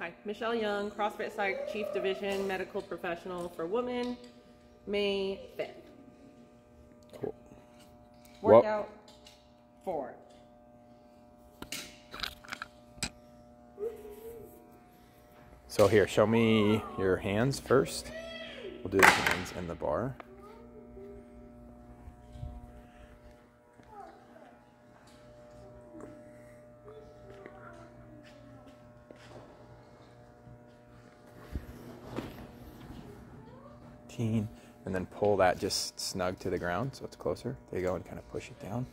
Hi, Michelle Young, CrossFit Psyched Chief Division Medical Professional for Women, May 5th. Cool. Workout four. So here, show me your hands first. We'll do the hands and the bar. Teen, and then pull that just snug to the ground so it's closer. There you go, and kind of push it down.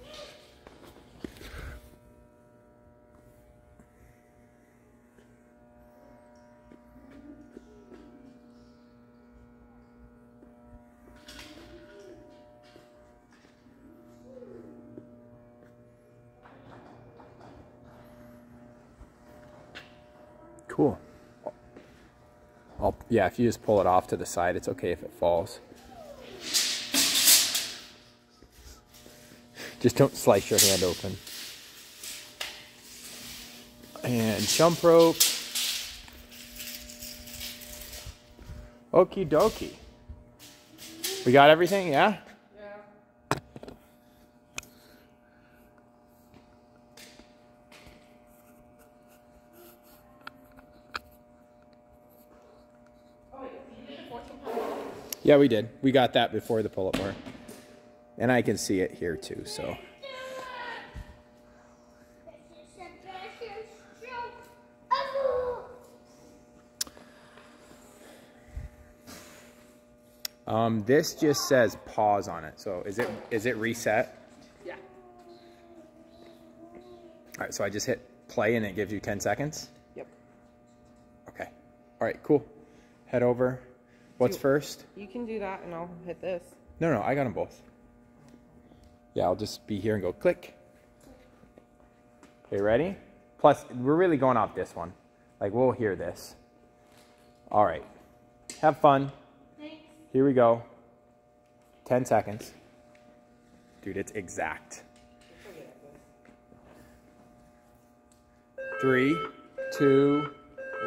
Cool. Yeah, if you just pull it off to the side, it's okay if it falls. Just don't slice your hand open. And jump rope. Okie dokie. We got everything? Yeah. Yeah, we did. We got that before the pull-up bar. And I can see it here too, so. Um, this just says pause on it. So is it is it reset? Yeah. All right, so I just hit play and it gives you 10 seconds. Yep. Okay. All right, cool. Head over. What's You- first? You can do that and I'll hit this. No, no, I got them both. Yeah, I'll just be here and go click. Okay, ready? Plus, we're really going off this one. Like, we'll hear this. All right. Have fun. Thanks. Here we go. 10 seconds. Dude, it's exact. Three, two,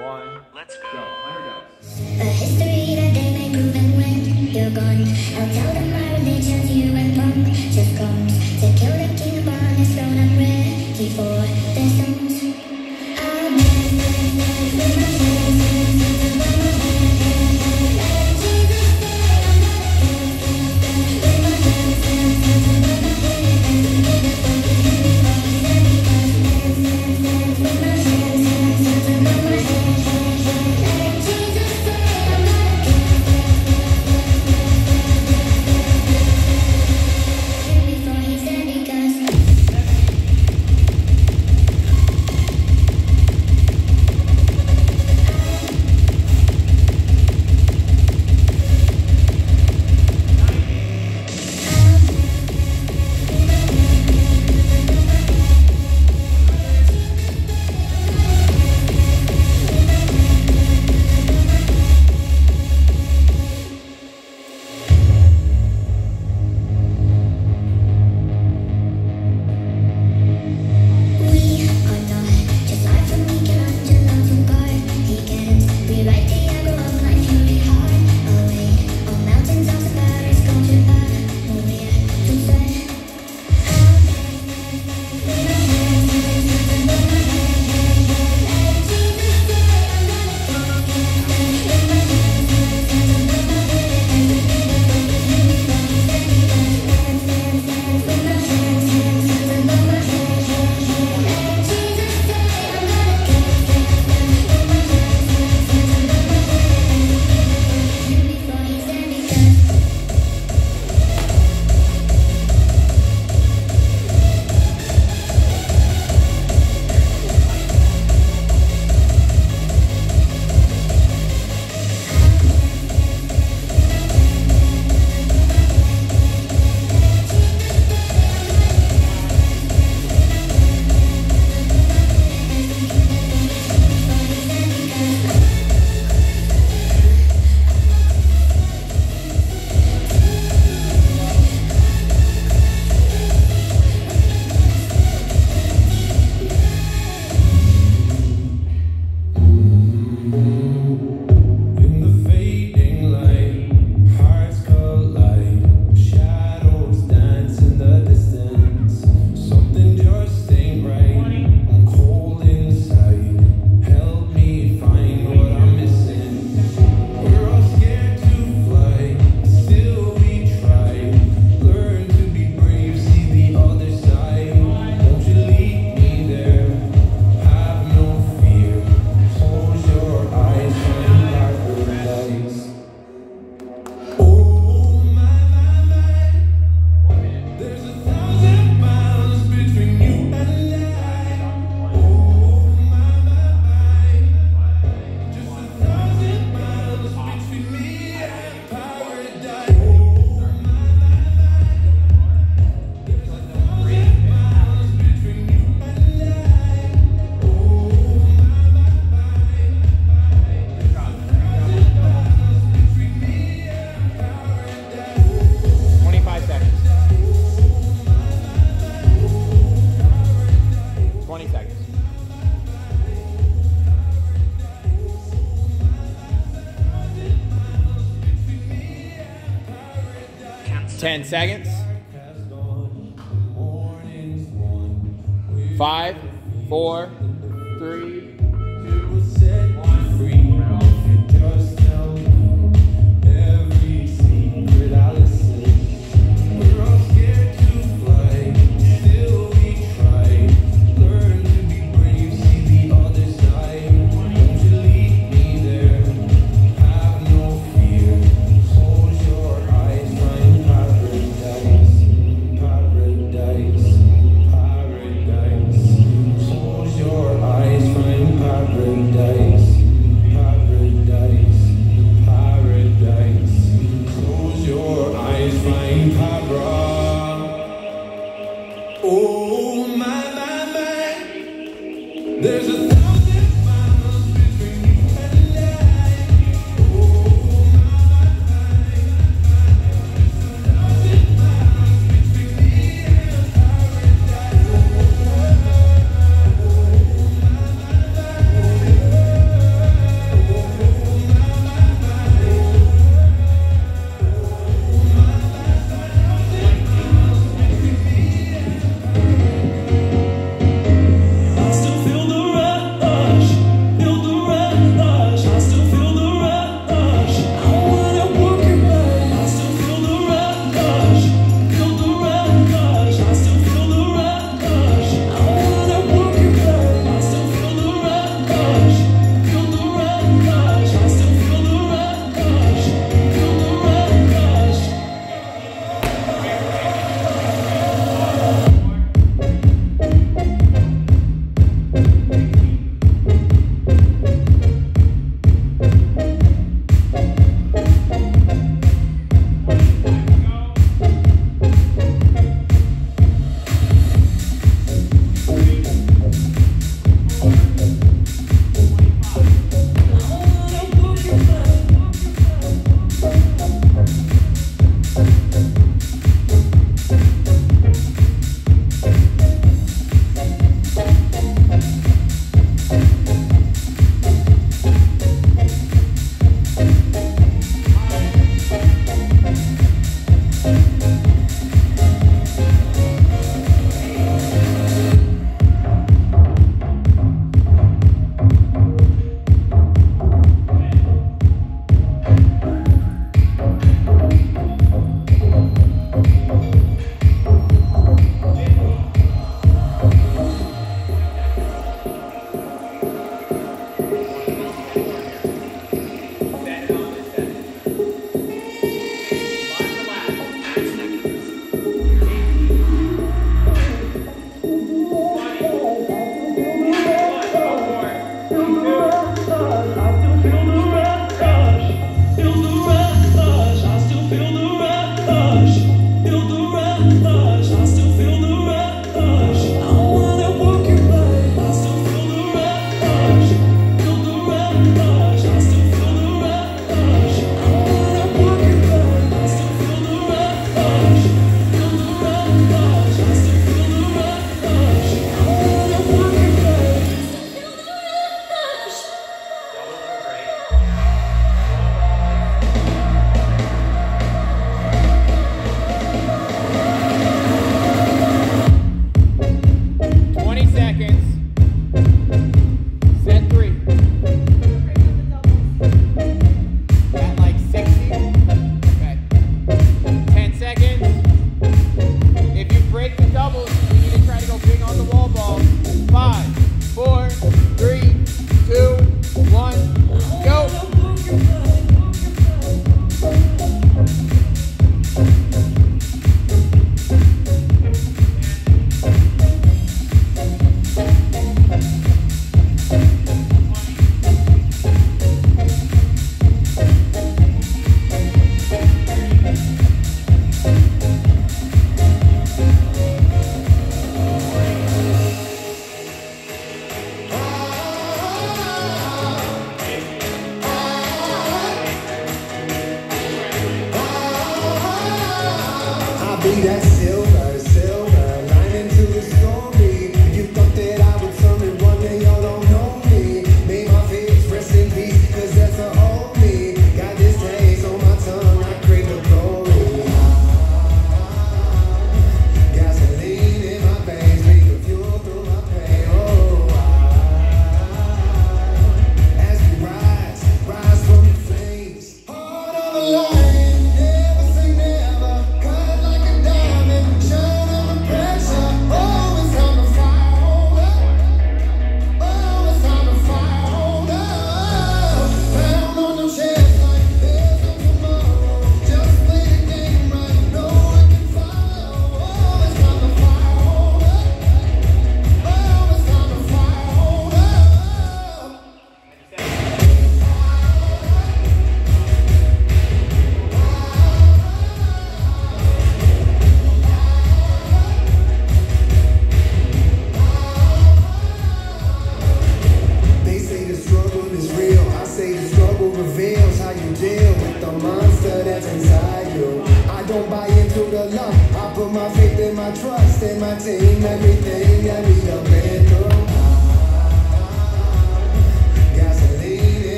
one. Let's Go. go. You're I'll tell them my religion's you and punk Just comes to kill the king upon his throne I'm ready for their stones never, never, never, never, never, 10 seconds. Five, four, three,